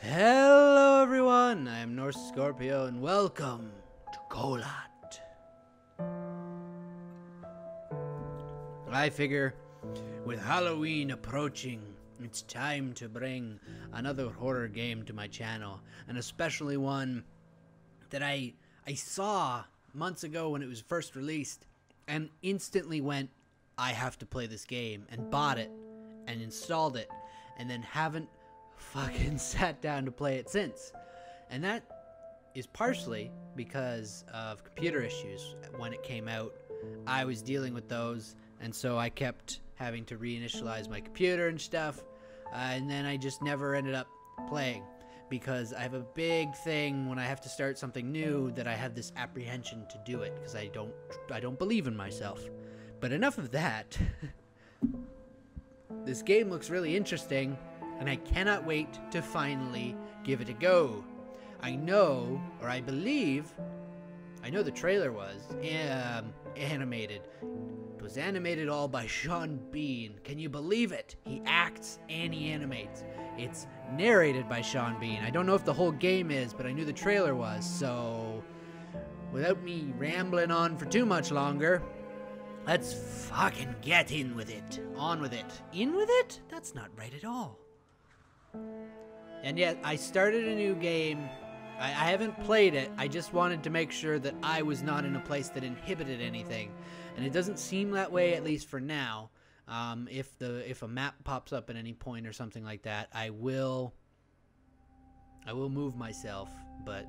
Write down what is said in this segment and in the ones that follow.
Hello, everyone. I am Norse Scorpio, and welcome to Kholat. I figure with Halloween approaching, it's time to bring another horror game to my channel, and especially one that I I saw months ago when it was first released and instantly went I have to play this game and bought it and installed it and then haven't fucking sat down to play it since. And that is partially because of computer issues when it came out. I was dealing with those, and so I kept having to reinitialize my computer and stuff, uh, and then I just never ended up playing because I have a big thing when I have to start something new that I have this apprehension to do it because I don't I don't believe in myself. But enough of that. this game looks really interesting and I cannot wait to finally give it a go. I know, or I believe, I know the trailer was um, animated. It was animated all by Sean Bean. Can you believe it? He acts and he animates. It's narrated by Sean Bean. I don't know if the whole game is, but I knew the trailer was. So, without me rambling on for too much longer, let's fucking get in with it. On with it. In with it? That's not right at all. And yet, I started a new game. I, I, haven't played it. I just wanted to make sure that I was not in a place that inhibited anything. And it doesn't seem that way, at least for now. Um, if the if a map pops up at any point or something like that, I will. I will move myself, but.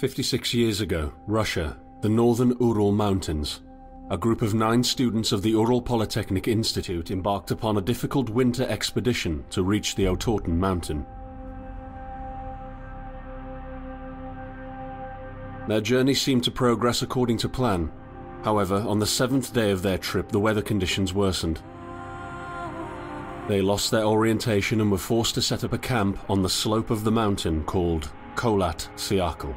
56 years ago, Russia, the northern Ural Mountains. A group of nine students of the Ural Polytechnic Institute embarked upon a difficult winter expedition to reach the Otorten mountain. Their journey seemed to progress according to plan. However, on the seventh day of their trip, the weather conditions worsened. They lost their orientation and were forced to set up a camp on the slope of the mountain called Kholat Syakhl.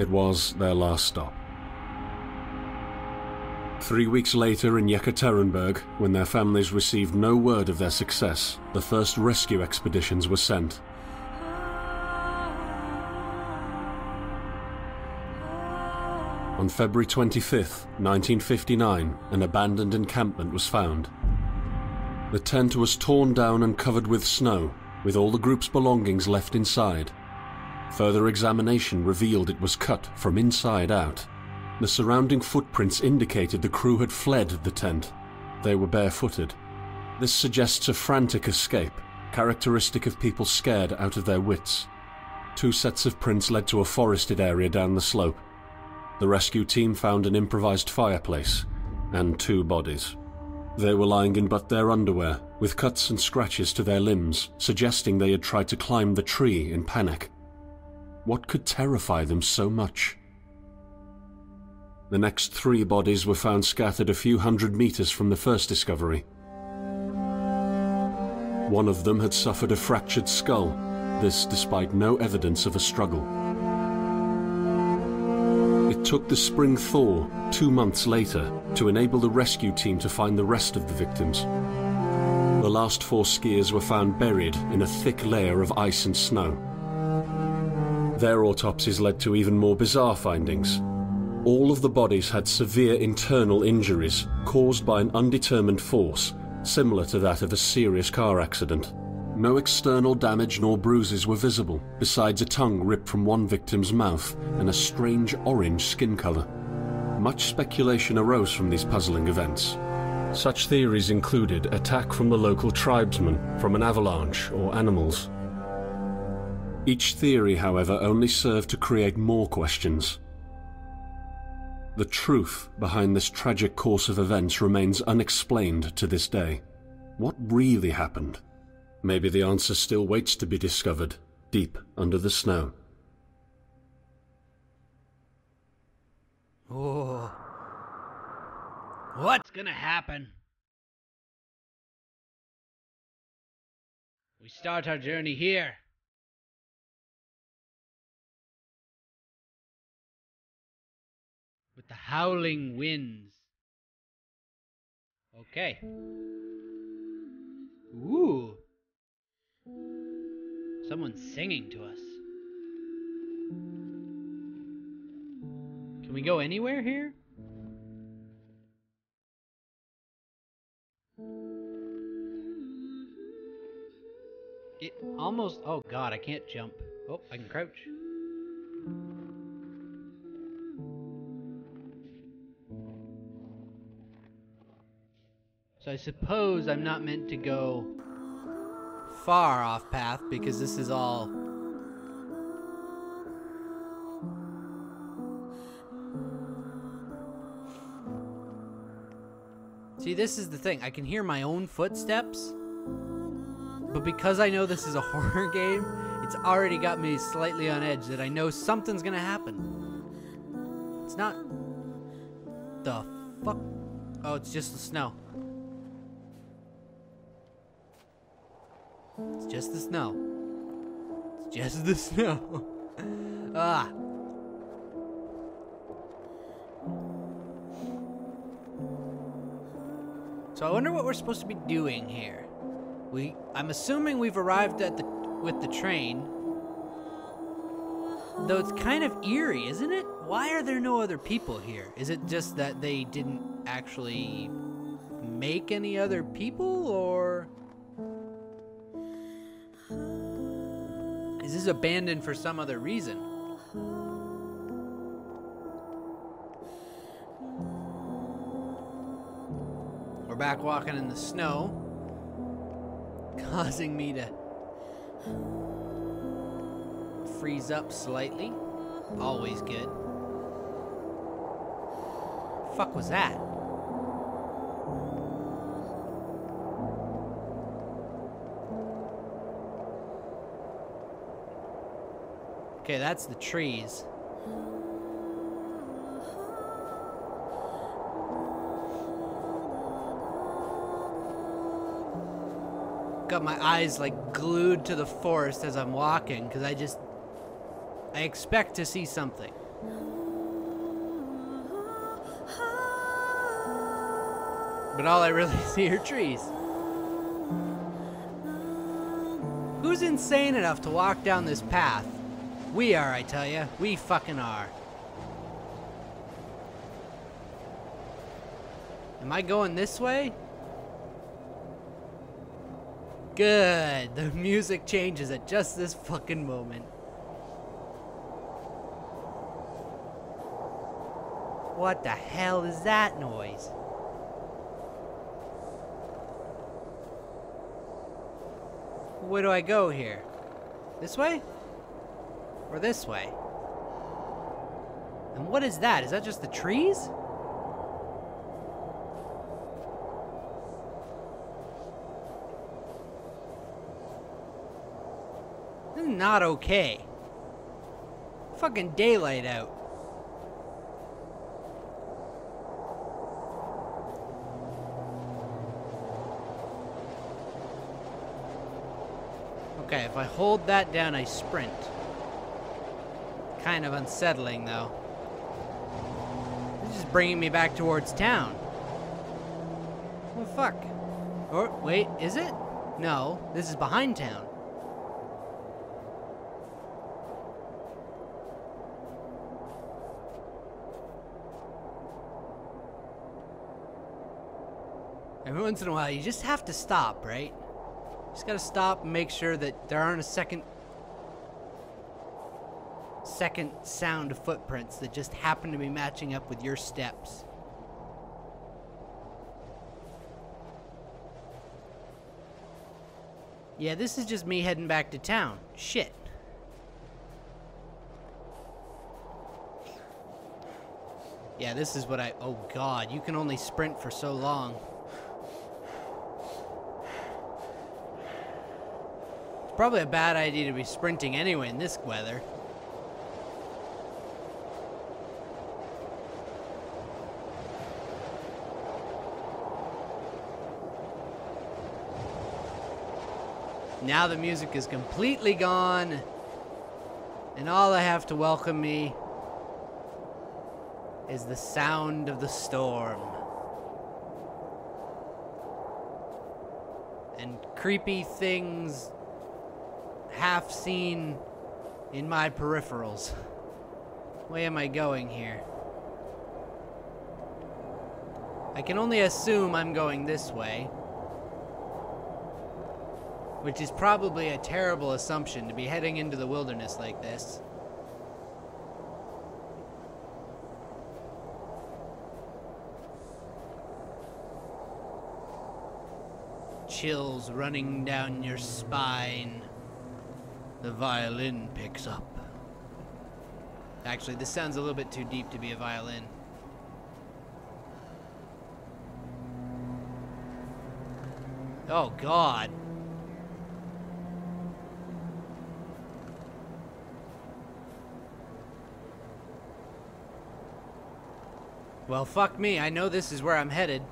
It was their last stop. Three weeks later in Yekaterinburg, when their families received no word of their success, the first rescue expeditions were sent. On February 25, 1959, an abandoned encampment was found. The tent was torn down and covered with snow, with all the group's belongings left inside. Further examination revealed it was cut from inside out. The surrounding footprints indicated the crew had fled the tent. They were barefooted. This suggests a frantic escape, characteristic of people scared out of their wits. Two sets of prints led to a forested area down the slope. The rescue team found an improvised fireplace and two bodies. They were lying in but their underwear, with cuts and scratches to their limbs, suggesting they had tried to climb the tree in panic. What could terrify them so much? The next three bodies were found scattered a few hundred meters from the first discovery. One of them had suffered a fractured skull, this despite no evidence of a struggle. It took the spring thaw, two months later, to enable the rescue team to find the rest of the victims. The last four skiers were found buried in a thick layer of ice and snow. Their autopsies led to even more bizarre findings. All of the bodies had severe internal injuries caused by an undetermined force, similar to that of a serious car accident. No external damage nor bruises were visible, besides a tongue ripped from one victim's mouth and a strange orange skin color. Much speculation arose from these puzzling events. Such theories included attack from the local tribesmen, from an avalanche, or animals. Each theory, however, only served to create more questions. The truth behind this tragic course of events remains unexplained to this day. What really happened? Maybe the answer still waits to be discovered, deep under the snow. Oh. What's gonna happen? We start our journey here. With the howling winds. Okay. Ooh. Someone's singing to us. Can we go anywhere here? It almost. Oh god, I can't jump. Oh, I can crouch. So I suppose I'm not meant to go far off path because this is all See, this is the thing. I can hear my own footsteps, but because I know this is a horror game, it's already got me slightly on edge that I know something's gonna happen. It's not. The fuck? Oh, it's just the snow. It's just the snow. It's just the snow. ah. So I wonder what we're supposed to be doing here. We I'm assuming we've arrived at the with the train. Though it's kind of eerie, isn't it? Why are there no other people here? Is it just that they didn't actually make any other people or Is this abandoned for some other reason? We're back walking in the snow, causing me to freeze up slightly. Always good. Fuck was that? Okay, that's the trees. Got my eyes like glued to the forest as I'm walking because I just. I expect to see something. But all I really see are trees. Who's insane enough to walk down this path? We are, I tell ya. We fucking are. Am I going this way? Good. The music changes at just this fucking moment. What the hell is that noise? Where do I go here? This way? Or this way? And what is that? Is that just the trees? This is not okay. Fucking daylight out. Okay, if I hold that down, I sprint. Kind of unsettling, though. This is bringing me back towards town. Well, fuck. Or, wait, is it? No, this is behind town. Every once in a while, you just have to stop, right? Just gotta stop and make sure that there aren't a second second sound of footprints that just happen to be matching up with your steps. Yeah, this is just me heading back to town. Shit. Yeah, this is what I... Oh, God. You can only sprint for so long. It's probably a bad idea to be sprinting anyway in this weather. Now the music is completely gone, and all I have to welcome me is the sound of the storm. And creepy things half seen in my peripherals. Way am I going here? I can only assume I'm going this way. Which is probably a terrible assumption to be heading into the wilderness like this. Chills running down your spine. The violin picks up. Actually, this sounds a little bit too deep to be a violin. Oh, God. Well, fuck me. I know this is where I'm headed.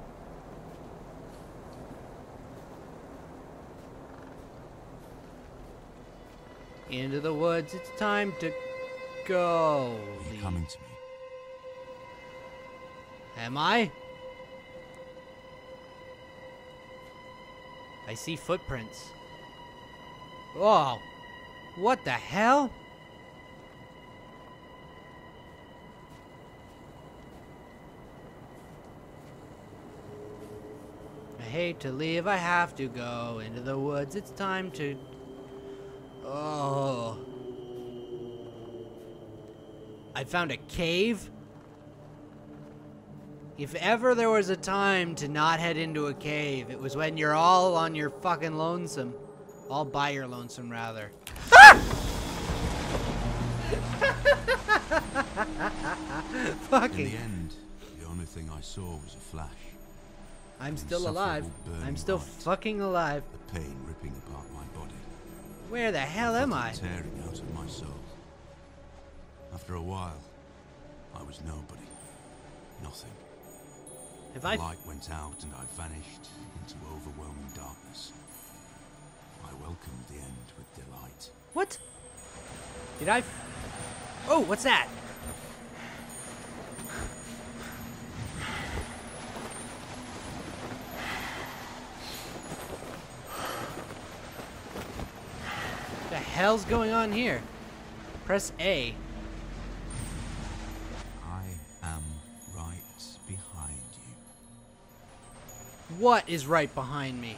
Into the woods. It's time to go. Are you coming to me? Am I? I see footprints. Oh, what the hell? Hate to leave, I have to go into the woods. It's time to. Oh. I found a cave? If ever there was a time to not head into a cave, it was when you're all on your fucking lonesome. All by your lonesome, rather. In ah! fucking. In the end, the only thing I saw was a flash. I'm still alive. I'm still fucking alive. The pain ripping apart my body. Where the hell am I? Tearing out of my soul. After a while, I was nobody. Nothing. If The I. light went out and I vanished into overwhelming darkness. I welcomed the end with delight. What? Did I? oh, what's that? Hell's going on here? Press A. I am right behind you. What is right behind me?